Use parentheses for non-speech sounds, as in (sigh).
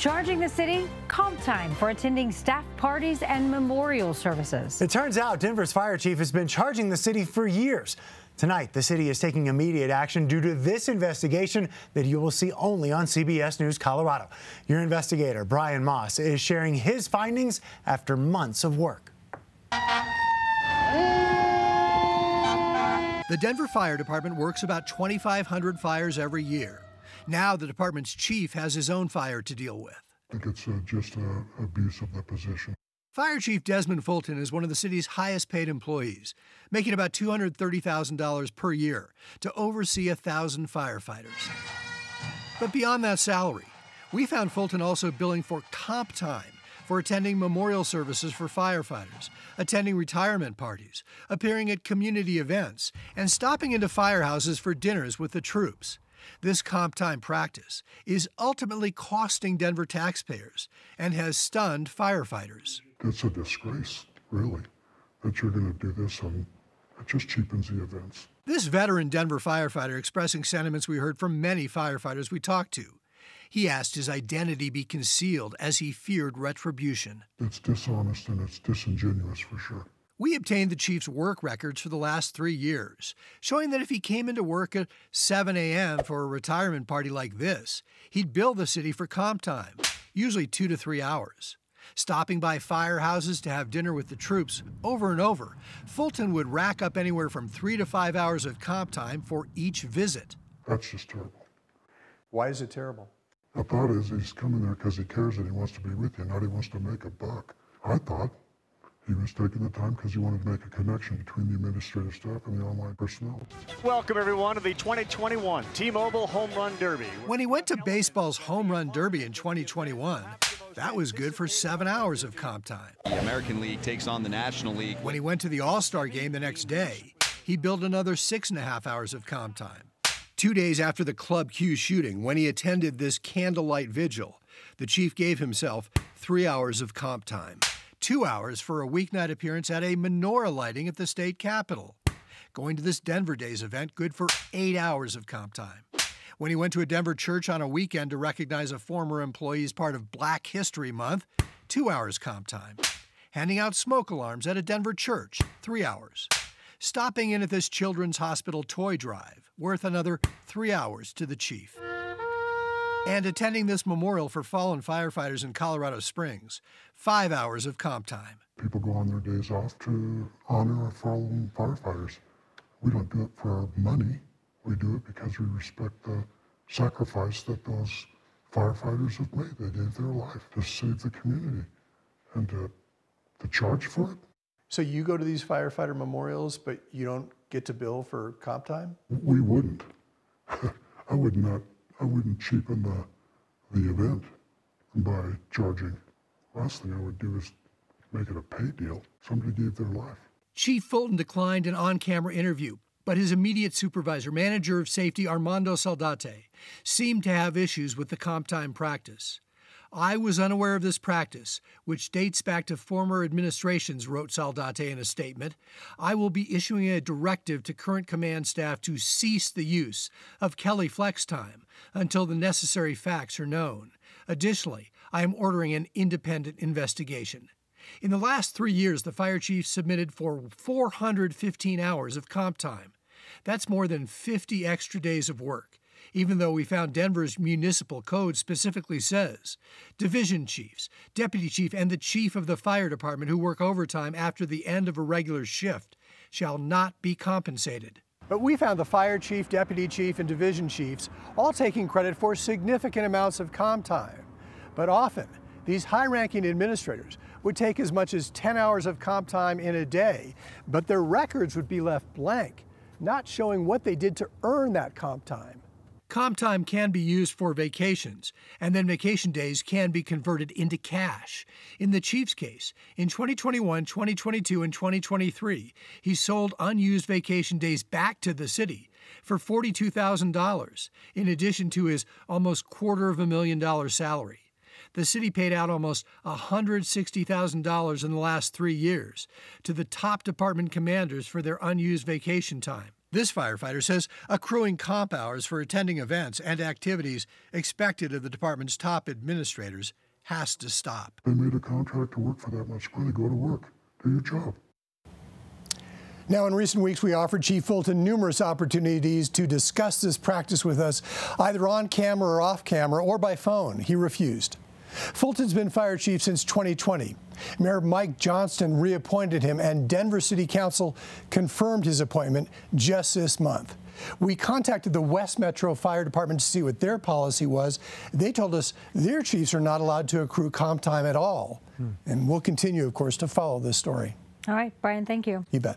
charging the city comp time for attending staff parties and memorial services. It turns out Denver's fire chief has been charging the city for years. Tonight, the city is taking immediate action due to this investigation that you will see only on CBS News Colorado. Your investigator, Brian Maass, is sharing his findings after months of work. The Denver Fire Department works about 2,500 fires every year. Now the department's chief has his own fire to deal with. I think it's uh, just an abuse of the position. Fire Chief Desmond Fulton is one of the city's highest paid employees, making about $230,000 per year to oversee a thousand firefighters. But beyond that salary, we found Fulton also billing for comp time for attending memorial services for firefighters, attending retirement parties, appearing at community events, and stopping into firehouses for dinners with the troops. This comp time practice is ultimately costing Denver taxpayers and has stunned firefighters. It's a disgrace, really, that you're going to do this, and it just cheapens the events. This veteran Denver firefighter expressing sentiments we heard from many firefighters we talked to. He asked his identity be concealed as he feared retribution. It's dishonest and it's disingenuous for sure. We obtained the chief's work records for the last three years, showing that if he came into work at 7 a.m. for a retirement party like this, he'd bill the city for comp time, usually two to three hours. Stopping by firehouses to have dinner with the troops over and over, Fulton would rack up anywhere from three to five hours of comp time for each visit. That's just terrible. Why is it terrible? The thought is he's coming there because he cares and he wants to be with you, not he wants to make a buck. I thought he was taking the time because he wanted to make a connection between the administrative staff and the online personnel. Welcome, everyone, to the 2021 T Mobile Home Run Derby. When he went to baseball's Home Run Derby in 2021, that was good for seven hours of comp time. The American League takes on the National League. When he went to the All Star game the next day, he billed another six and a half hours of comp time. Two days after the Club Q shooting, when he attended this candlelight vigil, the chief gave himself three hours of comp time, two hours for a weeknight appearance at a menorah lighting at the state capitol. Going to this Denver Days event, good for eight hours of comp time. When he went to a Denver church on a weekend to recognize a former employee as part of Black History Month, two hours comp time. Handing out smoke alarms at a Denver church, three hours stopping in at this children's hospital toy drive, worth another three hours to the chief. And attending this memorial for fallen firefighters in Colorado Springs, five hours of comp time. People go on their days off to honor our fallen firefighters. We don't do it for our money. We do it because we respect the sacrifice that those firefighters have made. They gave their life to save the community. And to, to charge for it, so you go to these firefighter memorials, but you don't get to bill for comp time? We wouldn't. (laughs) I would not. I wouldn't cheapen the the event by charging. Last thing I would do is make it a pay deal. Somebody gave their life. Chief Fulton declined an on-camera interview, but his immediate supervisor, manager of safety Armando Saldate, seemed to have issues with the comp time practice. I was unaware of this practice, which dates back to former administrations, wrote Saldate in a statement. I will be issuing a directive to current command staff to cease the use of Kelly Flex time until the necessary facts are known. Additionally, I am ordering an independent investigation. In the last three years, the fire chief submitted for 415 hours of comp time. That's more than 50 extra days of work even though we found Denver's municipal code specifically says division chiefs, deputy chief, and the chief of the fire department who work overtime after the end of a regular shift shall not be compensated. But we found the fire chief, deputy chief, and division chiefs all taking credit for significant amounts of comp time. But often, these high ranking administrators would take as much as 10 hours of comp time in a day, but their records would be left blank, not showing what they did to earn that comp time. Comp time can be used for vacations, and then vacation days can be converted into cash. In the Chiefs case, in 2021, 2022, and 2023, he sold unused vacation days back to the city for $42,000, in addition to his almost quarter of a million dollar salary. The city paid out almost $160,000 in the last three years to the top department commanders for their unused vacation time. This firefighter says accruing comp hours for attending events and activities expected of the department's top administrators has to stop. They made a contract to work for that much money. Go to work, do your job. Now, in recent weeks, we offered Chief Fulton numerous opportunities to discuss this practice with us, either on camera or off camera or by phone. He refused. Fulton's been fire chief since 2020. Mayor Mike Johnston reappointed him, and Denver City Council confirmed his appointment just this month. We contacted the West Metro Fire Department to see what their policy was. They told us their chiefs are not allowed to accrue comp time at all. Hmm. And we'll continue, of course, to follow this story. All right, Brian, thank you. You bet.